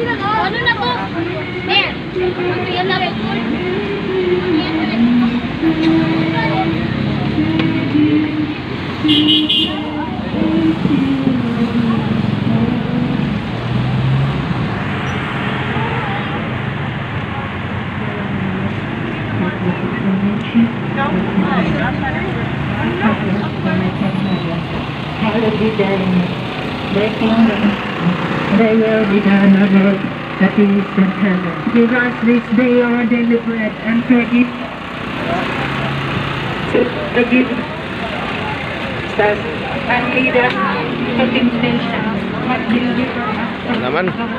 Ano na po? There. Yan na thy kingdom, thy will be done on earth as it is in heaven. Give us this day our daily bread and forgive forgive us and lead us into temptation, but deliver us from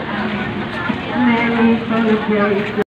Mary, full of grace,